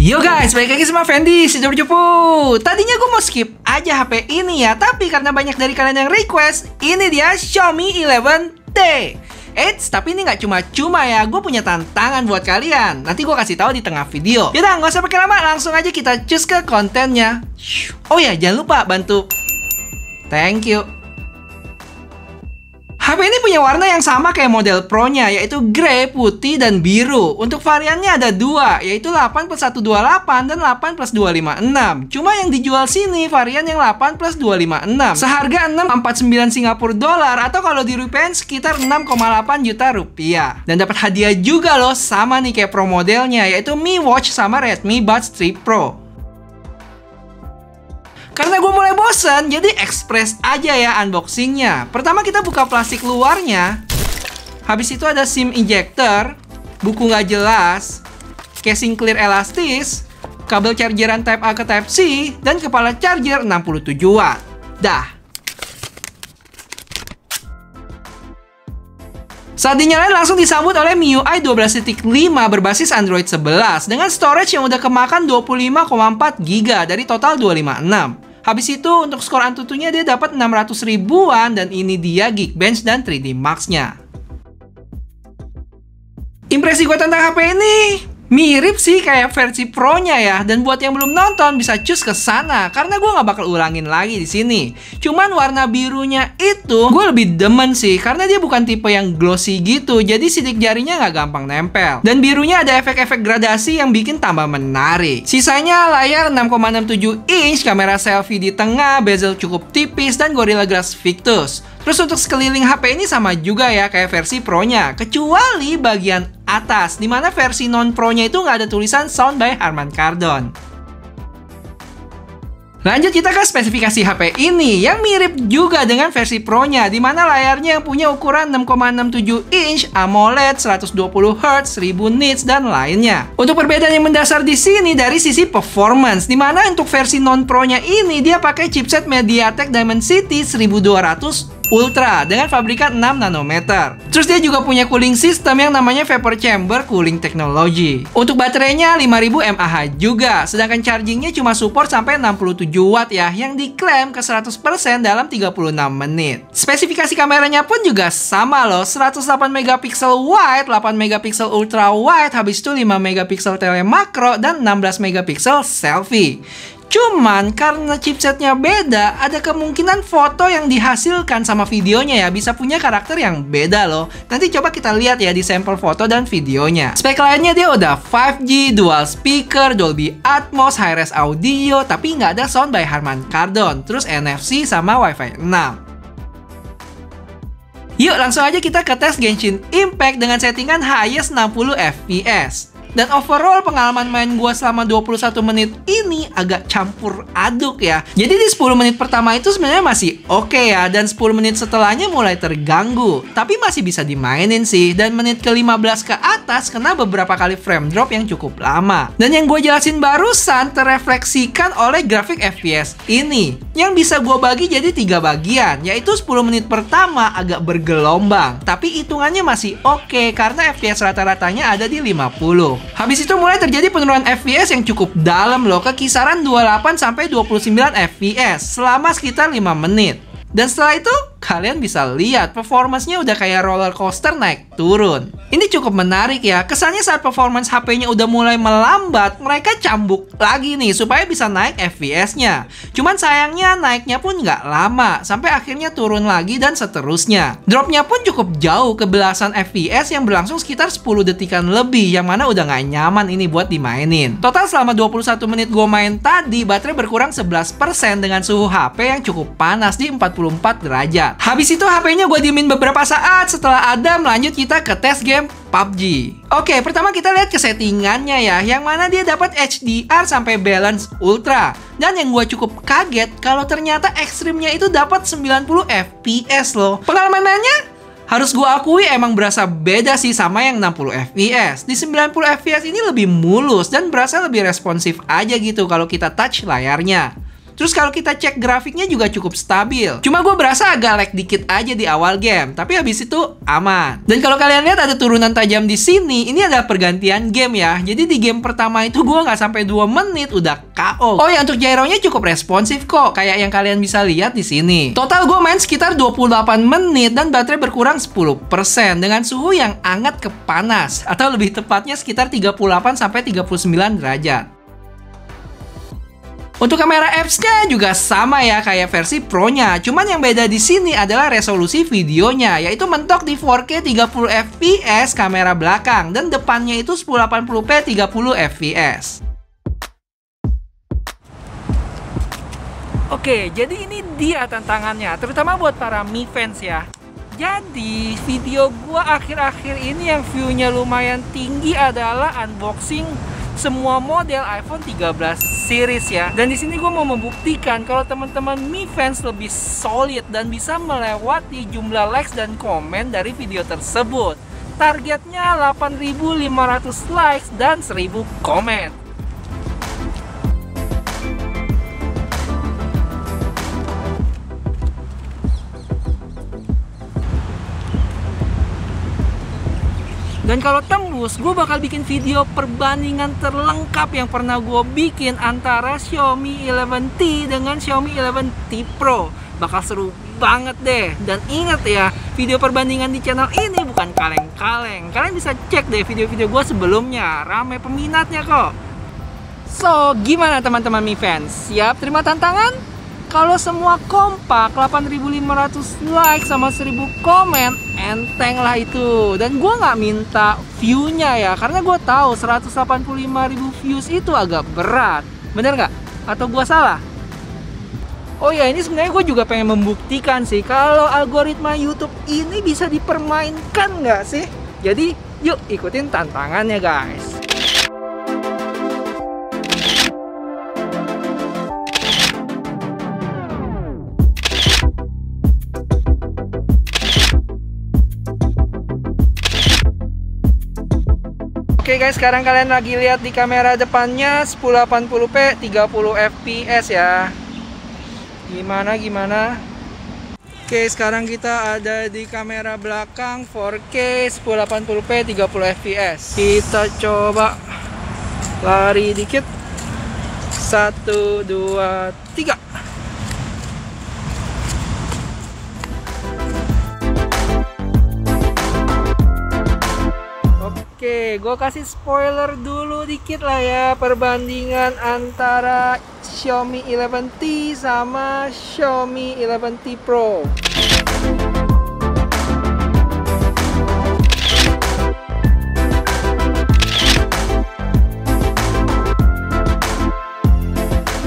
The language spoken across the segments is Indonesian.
Yo guys, balik lagi sama Fendi, si Cupu Tadinya gue mau skip aja HP ini ya Tapi karena banyak dari kalian yang request Ini dia Xiaomi 11T Eits, tapi ini nggak cuma-cuma ya Gue punya tantangan buat kalian. Nanti gue kasih tahu di tengah video. Yaudah, nggak usah pakai lama Langsung aja kita cus ke kontennya. Oh ya, jangan lupa bantu. Thank you HP ini punya warna yang sama kayak model Pro-nya, yaitu grey, putih, dan biru. Untuk variannya ada dua, yaitu 8 plus 128 dan 8 plus 256. Cuma yang dijual sini varian yang 8 plus 256. Seharga 649 Singapura dolar atau kalau di rupiah sekitar 6,8 juta rupiah. Dan dapat hadiah juga loh sama nih kayak Pro modelnya, yaitu Mi Watch sama Redmi Buds 3 Pro. Karena gue mulai bosen, jadi express aja ya unboxingnya. Pertama kita buka plastik luarnya. Habis itu ada SIM injector, buku nggak jelas, casing clear elastis, kabel chargeran Type A ke Type C, dan kepala charger 67 watt. Dah. Saat dinyalain langsung disambut oleh MIUI 12.5 berbasis Android 11 dengan storage yang udah kemakan 25,4 GB dari total 256. Habis itu untuk skor Antutunya dia dapat 600 ribuan dan ini dia Geekbench dan 3D Max-nya. Impresi gue tentang HP ini Mirip sih kayak versi Pro-nya ya. Dan buat yang belum nonton bisa cus ke sana karena gue nggak bakal ulangin lagi di sini. Cuman warna birunya itu gue lebih demen sih karena dia bukan tipe yang glossy gitu. Jadi sidik jarinya nggak gampang nempel. Dan birunya ada efek-efek gradasi yang bikin tambah menarik. Sisanya layar 6,67 inch, kamera selfie di tengah, bezel cukup tipis dan Gorilla Glass Victus. Terus untuk sekeliling HP ini sama juga ya kayak versi Pro-nya, kecuali bagian atas, di mana versi non Pro-nya itu nggak ada tulisan Sound by Harman Kardon. Lanjut kita ke spesifikasi HP ini yang mirip juga dengan versi Pro-nya di mana layarnya yang punya ukuran 6,67 inch, AMOLED, 120Hz, 1000 nits dan lainnya. Untuk perbedaan yang mendasar di sini dari sisi performance di mana untuk versi non Pro-nya ini dia pakai chipset MediaTek Dimensity 1200 Ultra dengan fabrikan 6 nanometer. Terus dia juga punya cooling system yang namanya Vapor Chamber Cooling Technology. Untuk baterainya 5000 mAh juga, sedangkan chargingnya cuma support sampai 67 watt ya, yang diklaim ke 100% dalam 36 menit. Spesifikasi kameranya pun juga sama loh, 108 megapiksel wide, 8 megapiksel ultra wide, habis itu 5 megapiksel telemakro dan 16 megapiksel selfie. Cuman karena chipsetnya beda, ada kemungkinan foto yang dihasilkan sama videonya ya bisa punya karakter yang beda loh. Nanti coba kita lihat ya di sampel foto dan videonya. Spek lainnya dia udah 5G, dual speaker, Dolby Atmos, high-res audio, tapi nggak ada sound by Harman Kardon. Terus NFC sama Wi-Fi 6. Yuk langsung aja kita ke tes Genshin Impact dengan settingan highest 60 FPS. Dan overall pengalaman main gue selama 21 menit ini agak campur aduk ya. Jadi di 10 menit pertama itu sebenarnya masih oke okay ya. Dan 10 menit setelahnya mulai terganggu. Tapi masih bisa dimainin sih. Dan menit ke-15 ke atas kena beberapa kali frame drop yang cukup lama. Dan yang gue jelasin barusan terrefleksikan oleh grafik FPS ini. Yang bisa gue bagi jadi tiga bagian. Yaitu 10 menit pertama agak bergelombang. Tapi hitungannya masih oke okay, karena FPS rata-ratanya ada di 50. Habis itu mulai terjadi penurunan FPS yang cukup dalam loh ke kisaran 28 sampai 29 FPS selama sekitar 5 menit. Dan setelah itu, kalian bisa lihat performance-nya udah kayak roller coaster naik turun. Ini cukup menarik ya. Kesannya saat performance HP-nya udah mulai melambat, mereka cambuk lagi nih supaya bisa naik FPS-nya. Cuman sayangnya naiknya pun nggak lama, sampai akhirnya turun lagi dan seterusnya. Dropnya pun cukup jauh ke belasan FPS yang berlangsung sekitar 10 detikan lebih, yang mana udah nggak nyaman ini buat dimainin. Total selama 21 menit gue main tadi, baterai berkurang 11% dengan suhu HP yang cukup panas di 40 24 derajat. Habis itu HP-nya gue diemin beberapa saat. Setelah ada, lanjut kita ke tes game PUBG. Oke, pertama kita lihat ke settingannya ya, yang mana dia dapat HDR sampai balance ultra. Dan yang gue cukup kaget kalau ternyata ekstrimnya itu dapat 90 FPS loh. Pengalaman mainnya harus gue akui emang berasa beda sih sama yang 60 fps. Di 90 fps ini lebih mulus dan berasa lebih responsif aja gitu kalau kita touch layarnya. Terus kalau kita cek grafiknya juga cukup stabil. Cuma gue berasa agak lag dikit aja di awal game, tapi habis itu aman. Dan kalau kalian lihat ada turunan tajam di sini, ini adalah pergantian game ya. Jadi di game pertama itu gue nggak sampai 2 menit udah KO. Oh ya untuk gyronya cukup responsif kok, kayak yang kalian bisa lihat di sini. Total gue main sekitar 28 menit dan baterai berkurang 10% dengan suhu yang hangat ke panas atau lebih tepatnya sekitar 38 sampai 39 derajat. Untuk kamera apps-nya juga sama ya kayak versi Pro-nya. Cuman yang beda di sini adalah resolusi videonya, yaitu mentok di 4K 30 fps kamera belakang dan depannya itu 1080p 30 fps. Oke, jadi ini dia tantangannya, terutama buat para Mi fans ya. Jadi, video gua akhir-akhir ini yang view-nya lumayan tinggi adalah unboxing semua model iPhone 13 series ya. Dan di sini gue mau membuktikan kalau teman-teman Mi fans lebih solid dan bisa melewati jumlah likes dan komen dari video tersebut. Targetnya 8.500 likes dan 1.000 komen. Dan kalau tembus, gue bakal bikin video perbandingan terlengkap yang pernah gue bikin antara Xiaomi 11T dengan Xiaomi 11T Pro. Bakal seru banget deh. Dan ingat ya, video perbandingan di channel ini bukan kaleng-kaleng. Kalian bisa cek deh video-video gue sebelumnya. Rame peminatnya kok. So, gimana teman-teman Mi fans? Siap terima tantangan? Kalau semua kompak 8500 like sama 1000 komen enteng lah itu. Dan gue nggak minta viewnya ya karena gue tahu 185.000 views itu agak berat. Bener nggak? Atau gue salah? Oh ya ini sebenarnya gue juga pengen membuktikan sih kalau algoritma YouTube ini bisa dipermainkan nggak sih? Jadi yuk ikutin tantangannya guys Oke guys, sekarang kalian lagi lihat di kamera depannya 1080p 30 fps ya. Gimana gimana? Oke, sekarang kita ada di kamera belakang 4K 1080p 30 fps. Kita coba lari dikit. 1 2 3 Oke, gue kasih spoiler dulu dikit lah ya perbandingan antara Xiaomi 11T sama Xiaomi 11T Pro.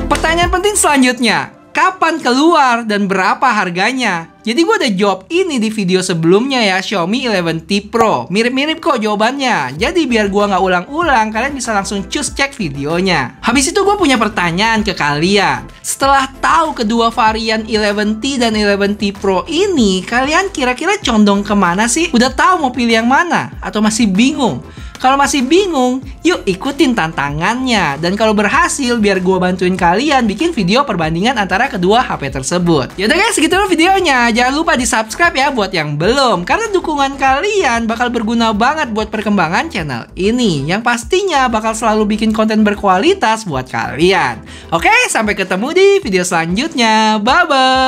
Pertanyaan penting selanjutnya, kapan keluar dan berapa harganya? Jadi gue udah jawab ini di video sebelumnya ya Xiaomi 11T Pro. Mirip-mirip kok jawabannya. Jadi biar gue nggak ulang-ulang, kalian bisa langsung cus cek videonya. Habis itu gue punya pertanyaan ke kalian. Setelah tahu kedua varian 11T dan 11T Pro ini, kalian kira-kira condong ke mana sih? Udah tahu mau pilih yang mana? Atau masih bingung? Kalau masih bingung, yuk ikutin tantangannya. Dan kalau berhasil, biar gue bantuin kalian bikin video perbandingan antara kedua HP tersebut. Yaudah guys, segitu videonya. Jangan lupa di subscribe ya buat yang belum. Karena dukungan kalian bakal berguna banget buat perkembangan channel ini. Yang pastinya bakal selalu bikin konten berkualitas buat kalian. Oke, sampai ketemu di video selanjutnya. Bye-bye.